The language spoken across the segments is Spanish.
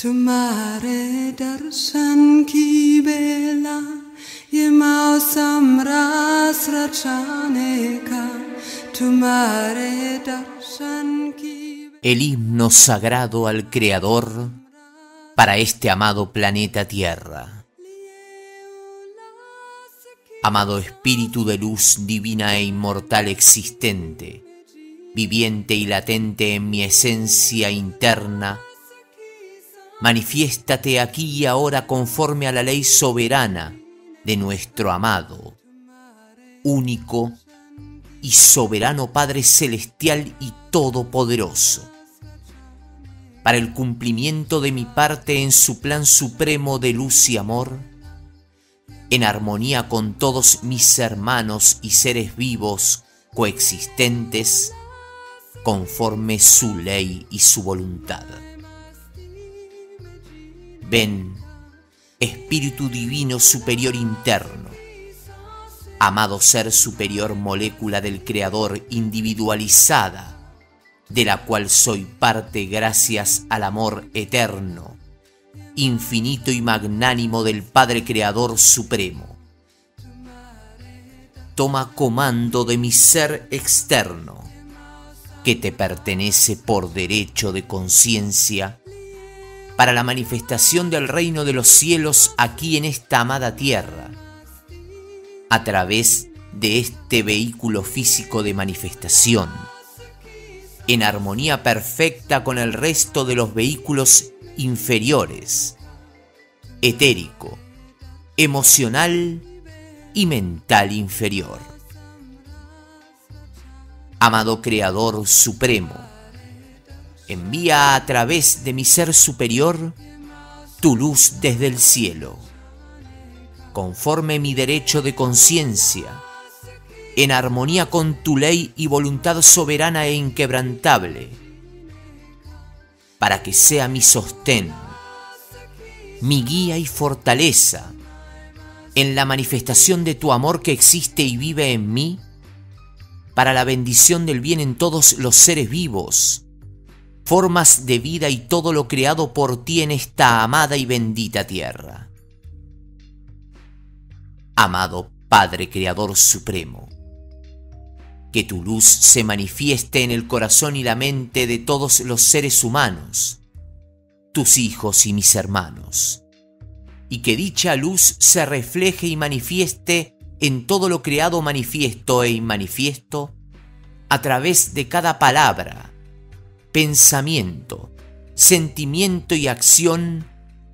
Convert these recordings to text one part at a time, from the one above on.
Tu darshan ki Yemao Tu mare darshan ki El himno sagrado al Creador para este amado planeta Tierra. Amado Espíritu de luz divina e inmortal existente, viviente y latente en mi esencia interna, manifiéstate aquí y ahora conforme a la ley soberana de nuestro amado, único y soberano Padre Celestial y Todopoderoso para el cumplimiento de mi parte en su plan supremo de luz y amor, en armonía con todos mis hermanos y seres vivos coexistentes, conforme su ley y su voluntad. Ven, Espíritu Divino Superior Interno, amado Ser Superior Molécula del Creador individualizada, de la cual soy parte gracias al amor eterno, infinito y magnánimo del Padre Creador Supremo. Toma comando de mi ser externo, que te pertenece por derecho de conciencia, para la manifestación del reino de los cielos aquí en esta amada tierra, a través de este vehículo físico de manifestación en armonía perfecta con el resto de los vehículos inferiores, etérico, emocional y mental inferior. Amado Creador Supremo, envía a través de mi ser superior tu luz desde el cielo, conforme mi derecho de conciencia, en armonía con tu ley y voluntad soberana e inquebrantable, para que sea mi sostén, mi guía y fortaleza en la manifestación de tu amor que existe y vive en mí, para la bendición del bien en todos los seres vivos, formas de vida y todo lo creado por ti en esta amada y bendita tierra. Amado Padre Creador Supremo, que tu luz se manifieste en el corazón y la mente de todos los seres humanos, tus hijos y mis hermanos, y que dicha luz se refleje y manifieste en todo lo creado manifiesto e inmanifiesto a través de cada palabra, pensamiento, sentimiento y acción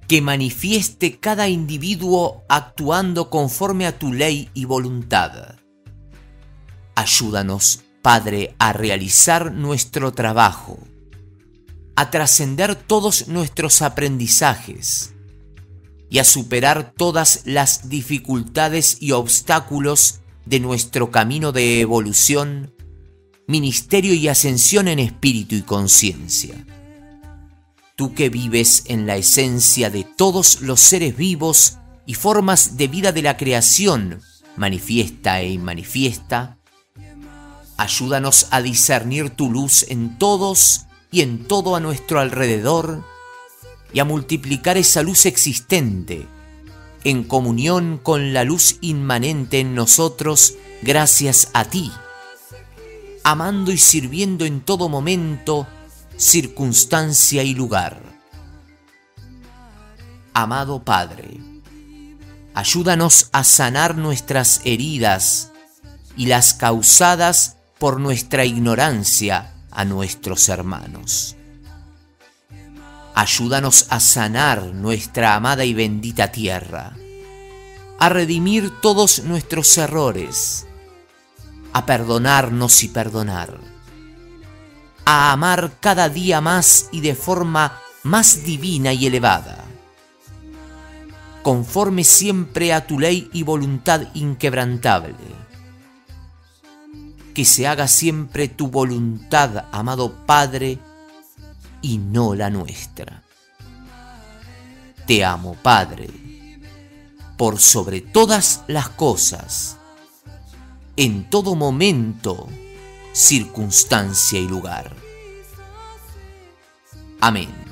que manifieste cada individuo actuando conforme a tu ley y voluntad. Ayúdanos, Padre, a realizar nuestro trabajo, a trascender todos nuestros aprendizajes y a superar todas las dificultades y obstáculos de nuestro camino de evolución, ministerio y ascensión en espíritu y conciencia. Tú que vives en la esencia de todos los seres vivos y formas de vida de la creación, manifiesta e inmanifiesta, Ayúdanos a discernir tu luz en todos y en todo a nuestro alrededor y a multiplicar esa luz existente en comunión con la luz inmanente en nosotros gracias a ti, amando y sirviendo en todo momento, circunstancia y lugar. Amado Padre, ayúdanos a sanar nuestras heridas y las causadas por nuestra ignorancia a nuestros hermanos. Ayúdanos a sanar nuestra amada y bendita tierra, a redimir todos nuestros errores, a perdonarnos y perdonar, a amar cada día más y de forma más divina y elevada, conforme siempre a tu ley y voluntad inquebrantable que se haga siempre tu voluntad, amado Padre, y no la nuestra. Te amo, Padre, por sobre todas las cosas, en todo momento, circunstancia y lugar. Amén.